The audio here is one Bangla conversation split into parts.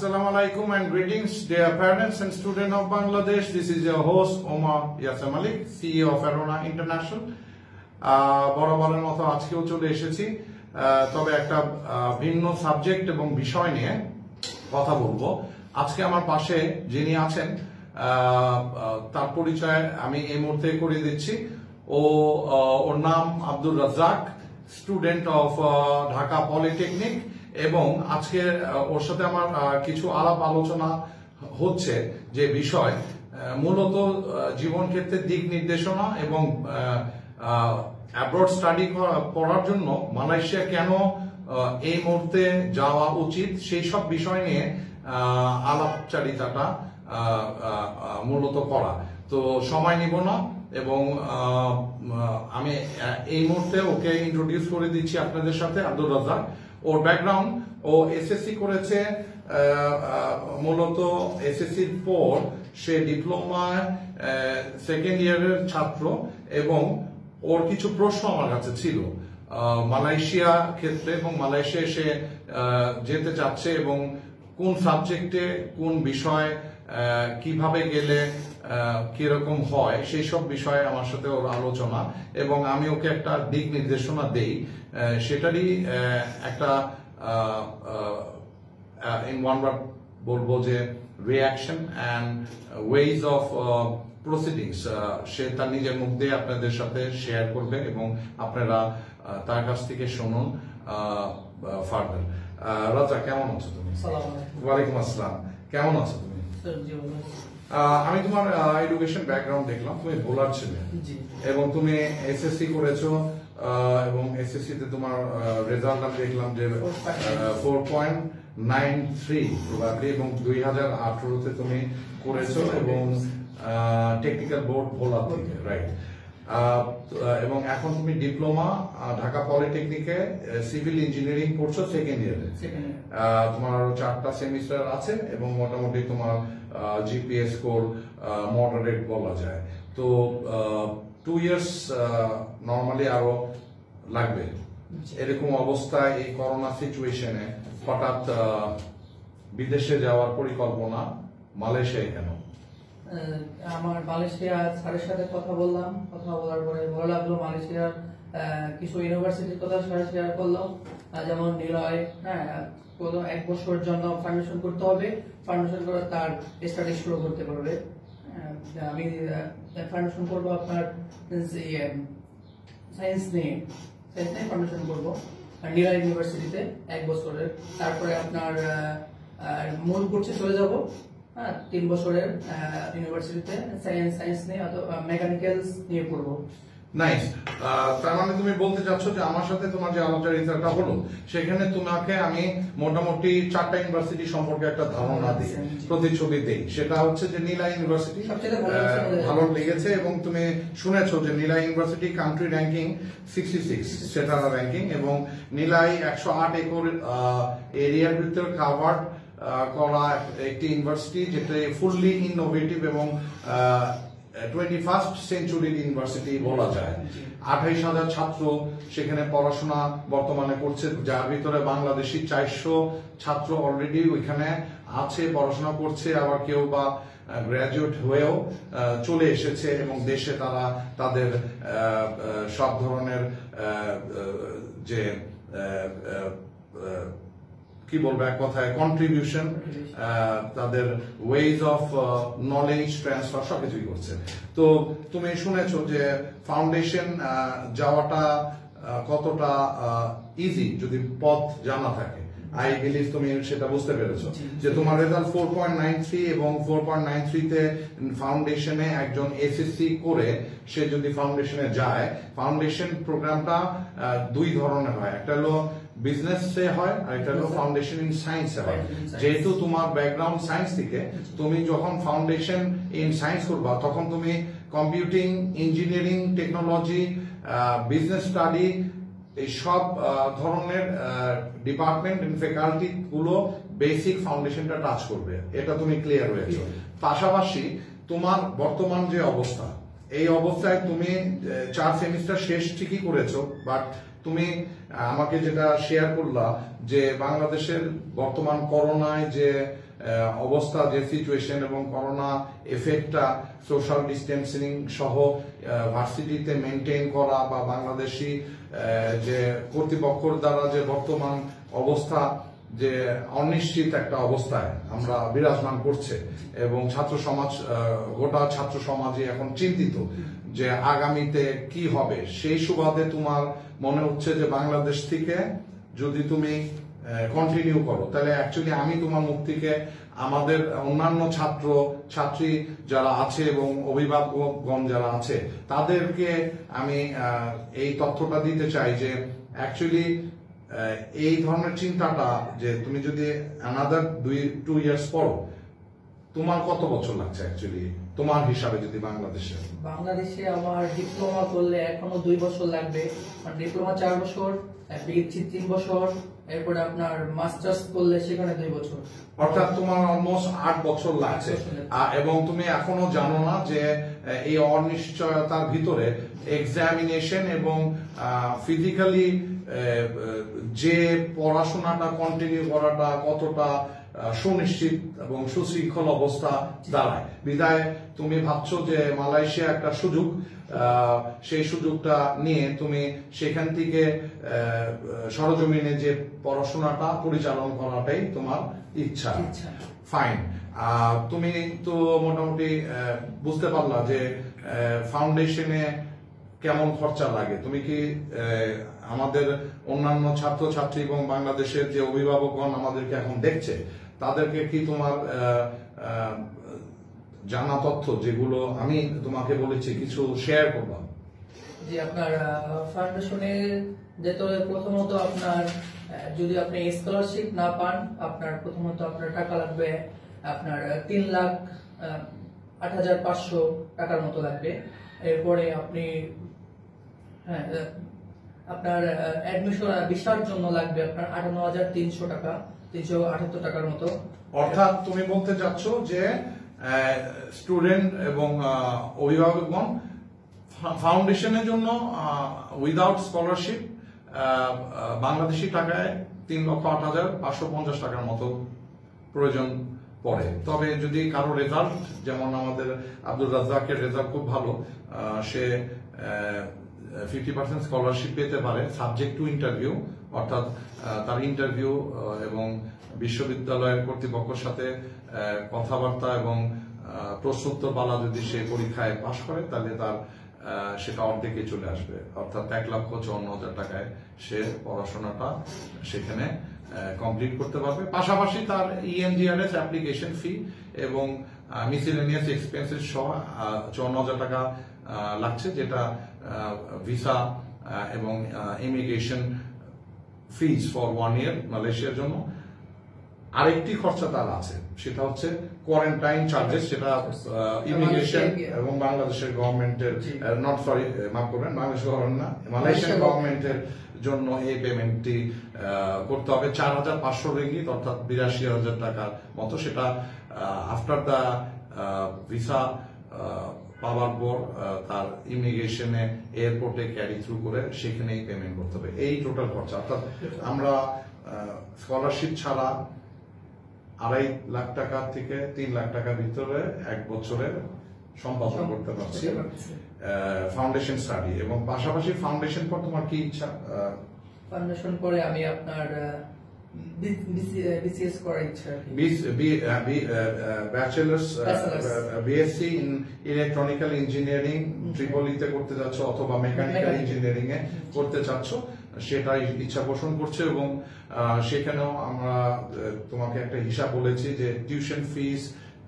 Assalamu alaikum and greetings dear parents and students of Bangladesh. This is your host Omar Yasser Malik, CEO of Arona International. বরাবরের মতো আজকেও চলে এসেছি তবে একটা ভিন্ন সাবজেক্ট এবং বিষয় নিয়ে কথা বলব আজকে আমার পাশে যিনি আছেন তার পরিচয় আমি এই মুহূর্তে করে দিচ্ছি ও ওর নাম Abdur Razzak student of Dhaka polytechnic এবং আজকে ওর সাথে আমার কিছু আলাপ আলোচনা হচ্ছে যে বিষয় মূলত জীবন ক্ষেত্রে দিক নির্দেশনা এবং অ্যাব্রড স্টাডি পড়ার জন্য মালয়েশিয়া কেন এই মুহূর্তে যাওয়া উচিত, সেই সব বিষয় নিয়ে আলাপচারিতাটা মূলত করা। তো সময় নিব না এবং আমি এই মুহূর্তে ওকে ইন্ট্রোডিউস করে দিচ্ছি আপনাদের সাথে আব্দুল রাজ্জাক। ওর ব্যাকগ্রাউন্ড ও এসএসসি করেছে মূলত এসএসসির পর সে ডিপ্লোমা সেকেন্ড ইয়ারের ছাত্র এবং ওর কিছু প্রশ্ন আমার কাছে ছিল। মালয়েশিয়া ক্ষেত্রে এবং মালয়েশিয়া সে যেতে চাচ্ছে এবং কোন সাবজেক্টে কোন বিষয় কীভাবে গেলে কীরকম হয় সেই সব বিষয়ে আমার সাথে ওর আলোচনা এবং আমি ওকে একটা দিক নির্দেশনা দেই। সেটারই একটা ইন ওয়ান বলব যে reaction and ways of proceedings সে তার নিজের মুখ দিয়ে আপনাদের সাথে শেয়ার করবে এবং আপনারা তার কাছ থেকে শুনুন ফার্দার রাজা কেমন আছো তুমি? ওয়ালাইকুম আসসালাম। কেমন আছো তুমি? আমি তোমার এডুকেশন ব্যাকগ্রাউন্ড দেখলাম তুমি বোলার ছিলে। এবং তুমি এসএসসি করেছ এবং এসএসসি তে তোমার রেজাল্ট আমি দেখলাম যে four point nine three probably এবং দুই হাজার আঠারোতে তুমি করেছ এবং টেকনিক্যাল বোর্ড ভোলা থেকে রাইট এবং এখন তুমি ডিপ্লোমা ঢাকা পলিটেকনিকে সিভিল ইঞ্জিনিয়ারিং পড়ছো সেকেন্ড ইয়ারে তোমার চারটা সেমিস্টার আছে এবং মোটামুটি তোমার জিপিএস স্কোর মডারেট বলা যায়। তো টু ইয়ার্স নর্মালি আরও লাগবে। এরকম অবস্থায় এই করোনা সিচুয়েশনে হঠাৎ বিদেশে যাওয়ার পরিকল্পনা মালয়েশিয়ায় কেন? আমার মালয়েশিয়া স্যারের সাথে কথা বললাম। কথা বলার পরে ভালো লাগল, মালয়েশিয়ার কিছু ইউনিভার্সিটির কথা স্যার শেয়ার করল। যেমন নিলয় হ্যাঁ কোনো এক বছর জন্য ফাউন্ডেশন করতে হবে। ফাউন্ডেশন করে তার স্টাডি শুরু করতে পারবে। আমি ফাউন্ডেশন করব আপনার সায়েন্স নিয়ে। সায়েন্স নিয়ে ফাউন্ডেশন করব। নিলয় ইউনিভার্সিটিতে এক বছরের। তারপরে আপনার মূল কোর্সে চলে যাব। হ্যাঁ তিন বছরের ইউনিভার্সিটিতে সায়েন্স সায়েন্স নিয়ে অথবা মেকানিক্যালস নিয়ে পড়ব। নাইস তার মানে তুমি বলতে চাচ্ছ যে আমার সাথে তোমার যে হলো সেখানে তোমাকে আমি মোটামুটি চারটা ইউনিভার্সিটি সম্পর্কে একটা ধারণা দিই প্রতিচ্ছবি দিই। সেটা হচ্ছে যে নীলা ইউনিভার্সিটি ভালো লেগেছে। এবং তুমি শুনেছো যে Nilai university country ranking sixty six সেটা র্যাঙ্কিং এবং নীলাই একশো আট একর এরিয়ার ভিতর কাভার করা একটি ইউনিভার্সিটি যেটা ফুললি ইনোভেটিভ এবং টোয়েন্টি ফার্স্ট সেঞ্চুরির ইউনিভার্সিটি বলা যায়। আঠাইশ হাজার ছাত্র সেখানে পড়াশোনা বর্তমানে করছে যার ভিতরে বাংলাদেশি চারশো ছাত্র অলরেডি ওইখানে আছে পড়াশোনা করছে আবার কেউ বা গ্রাজুয়েট হয়েও চলে এসেছে এবং দেশে তারা তাদের সব ধরনের যে কি বলব এক কথায় কন্ট্রিবিউশন তাদের ওয়েজ অফ নলেজ ট্রান্সফার সবকিছুই করছে। তো তুমি শুনেছ যে ফাউন্ডেশন যাওয়াটা কতটা ইজি যদি পথ জানা থাকে। আই বিলিভ তুমি সেটা বুঝতে পেরেছ। যে তোমার result four point nine three এবং ফোর পয়েন্ট নাইন থ্রিতে ফাউন্ডেশনে একজন এসএসসি করে সে যদি ফাউন্ডেশনে যায় ফাউন্ডেশন প্রোগ্রামটা দুই ধরনের হয়। একটা হলো বিজনেসে হয় আর একটা হলো ফাউন্ডেশন ইন সায়েন্সে হয়। যেহেতু তোমার ব্যাকগ্রাউন্ড সায়েন্স থেকে তুমি যখন ফাউন্ডেশন ইন সায়েন্স করবা তখন তুমি computing engineering technology business study এই সব ধরনের ডিপার্টমেন্ট এন্ড ফ্যাকাল্টি গুলো বেসিক ফাউন্ডেশনটা টাচ করবে। এটা তুমি ক্লিয়ার হয়েছো। পাশাপাশি তোমার বর্তমান যে অবস্থা এই অবস্থায় তুমি চার সেমিস্টার শেষ ঠিকই করেছ বাট তুমি আমাকে যেটা শেয়ার করলা যে বাংলাদেশের বর্তমান করোনায় যে অবস্থা, যে সিচুয়েশন এবং করোনা এফেক্টটা সোশ্যাল ডিস্টেন্সিং সহ ভার্সিটিতে মেনটেন করা বা বাংলাদেশি যে কর্তৃপক্ষর দ্বারা যে বর্তমান অবস্থা, যে অনিশ্চিত একটা অবস্থায় আমরা বিরাজমান করছে এবং ছাত্র সমাজ গোটা ছাত্র সমাজে এখন চিন্তিত যে আগামীতে কি হবে। সেই সুবাদে তোমার মনে হচ্ছে যে বাংলাদেশ থেকে যদি তুমি কন্টিনিউ করো। তাহলে অ্যাকচুয়ালি আমি তোমার মুখ থেকে আমাদের অন্যান্য ছাত্র, ছাত্রী যারা আছে এবং অভিভাবকগণ যারা আছে, তাদেরকে আমি এই তথ্যটা দিতে চাই যে অ্যাকচুয়ালি এই ধরনের চিন্তাটা যে তুমি যদি অ্যানাদার দুই টু ইয়ার্স পড়ো তোমার কত বছর লাগছে অ্যাকচুয়ালি তোমার হিসাবে যদি বাংলাদেশে। বাংলাদেশে আমার ডিপ্লোমা করলে এখনও দুই বছর লাগবে। ডিপ্লোমা চার বছর পিএইচডি তিন বছর। এরপরে আপনার মাস্টার্স করলে সেখানে দুই বছর। অর্থাৎ তোমার অলমোস্ট আট বছর লাগছে। এবং তুমি এখনও জানো না যে এই অনিশ্চয়তার ভিতরে এক্সামিনেশন এবং ফিজিক্যালি যে পড়াশোনাটা কন্টিনিউ করাটা কতটা সুনিশ্চিত এবং সুশৃঙ্খল অবস্থা দাঁড়ায়। বিদায় তুমি ভাবছ যে মালয়েশিয়া একটা সুযোগ সেই সুযোগটা নিয়ে তুমি সেখান থেকে সরজমিনে যে পড়াশোনাটা পরিচালনা করাটাই তোমার ইচ্ছা। ফাইন তুমি তো মোটামুটি আহ, বুঝতে পারলা যে ফাউন্ডেশনে কেমন খরচা লাগে? তুমি কি আমাদের অন্যান্য ছাত্র ছাত্রী এবং বাংলাদেশের যে অভিভাবকগণ আমাদেরকে এখন দেখছে, তাদেরকে কি তোমার জানা তথ্য যেগুলো আমি তোমাকে বলেছি, কিছু শেয়ার করলাম যে আপনার ফাউন্ডেশনের যেহেতু প্রথমত আপনার যদি আপনি স্কলারশিপ না পান, আপনার প্রথমত আপনার টাকা লাগবে, আপনার তিন লাখ আট হাজার পাঁচশো টাকার মতো লাগবে। এরপরে আপনি হ্যাঁ আপনার অ্যাডমিশন ভিসার জন্য লাগবে আপনার আটান্ন হাজার তিনশো টাকা, তিনশো আটাত্তর টাকার মতো। অর্থাৎ তুমি বলতে চাচ্ছ যে স্টুডেন্ট এবং অভিভাবকগণ ফাউন্ডেশনের জন্য উইদাউট স্কলারশিপ বাংলাদেশি টাকায় তিন লক্ষ আট হাজার পাঁচশো পঞ্চাশ টাকার মতো প্রয়োজন। পড়ে। তবে যদি কারও রেজাল্ট যেমন আমাদের আব্দুল রাজ্জাকের রেজাল্ট খুব ভালো সে ফিফটি পার্সেন্ট স্কলারশিপ পেতে পারে সাবজেক্ট টু ইন্টারভিউ অর্থাৎ তার ইন্টারভিউ এবং বিশ্ববিদ্যালয়ের কর্তৃপক্ষের সাথে কথাবার্তা এবং প্রশ্নোত্তর বালা যদি সে পরীক্ষায় পাশ করে, তাহলে তার সেটা অর্ধেকে চলে আসবে। অর্থাৎ এক লক্ষ চুয়ান্ন হাজার টাকায় সে পড়াশোনাটা সেখানে কমপ্লিট করতে পারবে। পাশাপাশি তার ইএনজিআরএস অ্যাপ্লিকেশন ফি এবং মিসিলেনিয়াস এক্সপেন্সেস সহ চুয়ান্ন হাজার টাকা লাগছে যেটা ভিসা এবং immigration fees for one year মালয়েশিয়ার জন্য। আরেকটি খরচা তার আছে সেটা হচ্ছে কোয়ারেন্টাইন চার্জেস সেটা ইমিগ্রেশন এবং বাংলাদেশের গভর্নমেন্টের। নট সরি মাফ করবেন বাংলাদেশ গভর্নমেন্ট না মালয়েশিয়ান মালয়েশিয়া গভর্নমেন্টের জন্য এই পেমেন্টটি করতে হবে। চার হাজার পাঁচশো রেঙ্গিত, অর্থাৎ বিরাশি হাজার টাকার মতো। সেটা আফটার দ্য ভিসা পাওয়ার পর তার ইমিগ্রেশনে এয়ারপোর্টে ক্যারি থ্রু করে সেখানেই পেমেন্ট করতে হবে। এই টোটাল খরচা। অর্থাৎ আমরা স্কলারশিপ ছাড়া আড়াই লাখ টাকা থেকে তিন লাখ টাকার ভিতরে এক বছরের সম্পাদন করতে পারছি। ফাউন্ডেশন স্টাডি এবং পাশাপাশি ফাউন্ডেশন পর তোমার কি ইচ্ছা? ফাউন্ডেশন পরে আমি আপনার বিসিএস করার ইচ্ছা bachelors BSc in electronical engineering ট্রিপলিতে করতে যাচ্ছ অথবা মেকানিক্যাল ইঞ্জিনিয়ারিং এ করতে চাচ্ছ সেটাই ইচ্ছা পোষণ করছে এবং সেখানেও আমরা তোমাকে একটা হিসাব বলেছি যে টিউশন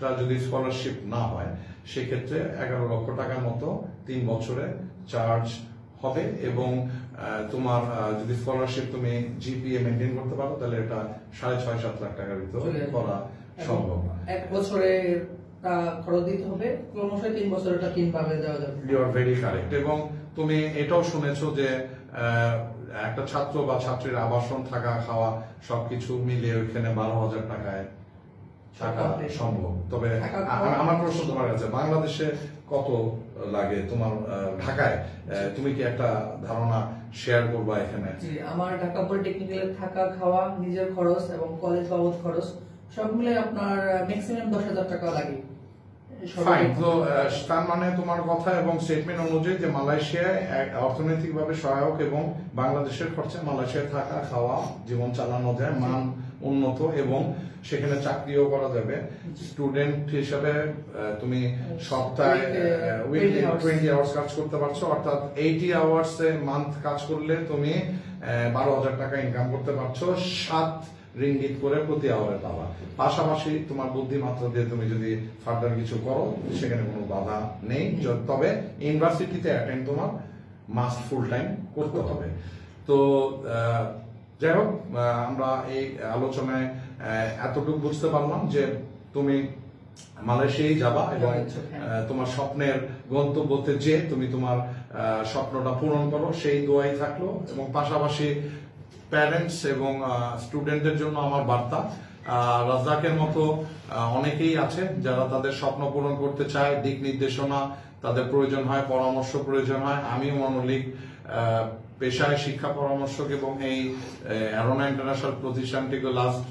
ফিসটা যদি স্কলারশিপ না হয় সেক্ষেত্রে এগারো লক্ষ টাকার মতো তিন বছরে চার্জ হবে এবং তোমার যদি স্কলারশিপ তুমি জিপিএ মেনটেন করতে পারো তাহলে এটা সাড়ে ছয় সাত লাখ টাকার ভিতরে করা সম্ভব এক বছরে খরচ দিতে হবে ক্রমশই তিন বছর এটা তিন ভাবে দেওয়া যাবে। ইউ আর ভেরি কারেক্ট এবং তুমি এটাও শুনেছো যে একটা ছাত্র বা ছাত্রীর আবাসন থাকা খাওয়া সবকিছু মিলিয়ে ওইখানে বারো হাজার টাকায় থাকা সম্ভব। তবে আমার প্রশ্ন তোমার কাছে বাংলাদেশে কত লাগে তোমার ঢাকায়? তুমি কি একটা ধারণা শেয়ার করবা এখানে? জি আমার ঢাকা পলিটেকনিক্যালে থাকা খাওয়া নিজের খরচ এবং কলেজ বাবদ খরচ সব মিলে আপনার ম্যাক্সিমাম দশ হাজার টাকা লাগে। ফাইন তো তার মানে তোমার কথা এবং স্টেটমেন্ট অনুযায়ী যে মালয়েশিয়ায় অর্থনৈতিকভাবে সহায়ক এবং বাংলাদেশের খরচে মালয়েশিয়ায় থাকা খাওয়া জীবন চালানো যায় মান উন্নত এবং সেখানে চাকরিও করা যাবে। স্টুডেন্ট হিসাবে তুমি সপ্তাহে উইকলি টোয়েন্টি আওয়ার্স কাজ করতে পারছ অর্থাৎ এইটি আওয়ার্স এ মান্থ কাজ করলে তুমি বারো হাজার টাকা ইনকাম করতে পারছ সাত রিঙ্গিত করে প্রতি আওয়ারে পাবা। পাশাপাশি তোমার বুদ্ধিমাত্রা দিয়ে তুমি যদি ফার্দার কিছু করো সেখানে কোনো বাধা নেই। তবে ইউনিভার্সিটিতে অ্যাটেন্ড তোমার মাস্ট ফুল টাইম করতে হবে। তো আহ, যাই হোক আমরা এই আলোচনায় এতটুকু বুঝতে পারলাম যে তুমি মালয়েশিয়ায় যাবা এবং হ্যাঁ। তোমার স্বপ্নের গন্তব্যতে যে তুমি তোমার আহ, স্বপ্নটা পূরণ করো সেই দোয়াই থাকল এবং পাশাপাশি প্যারেন্টস এবং স্টুডেন্টদের জন্য আমার বার্তা রাজ্জাকের মতো অনেকেই আছে যারা তাদের স্বপ্ন পূরণ করতে চায়, দিক নির্দেশনা তাদের প্রয়োজন হয়, পরামর্শ প্রয়োজন হয়। আমি মনোলিক পেশায় শিক্ষা পরামর্শক এবং এই অ্যারোনা ইন্টারন্যাশনাল প্রতিষ্ঠানটিকে লাস্ট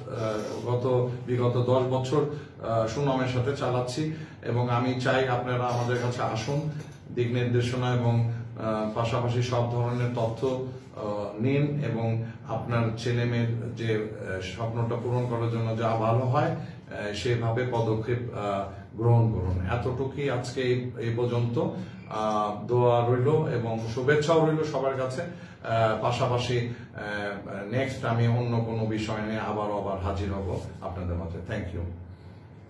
গত, বিগত দশ বছর সুনামের সাথে চালাচ্ছি এবং আমি চাই আপনারা আমাদের কাছে আসুন, দিক নির্দেশনা এবং পাশাপাশি সব ধরনের তথ্য নিন এবং আপনার ছেলে মেয়ের যে স্বপ্নটা পূরণ করার জন্য যা ভালো হয় সেভাবে পদক্ষেপ গ্রহণ করুন। এতটুকুই আজকে এই- এই পর্যন্ত। দোয়া রইল এবং শুভেচ্ছাও রইল সবার কাছে। পাশাপাশি নেক্সট আমি অন্য কোনো বিষয় নিয়ে আবার আবার হাজির হব আপনাদের মাঝে। Thank you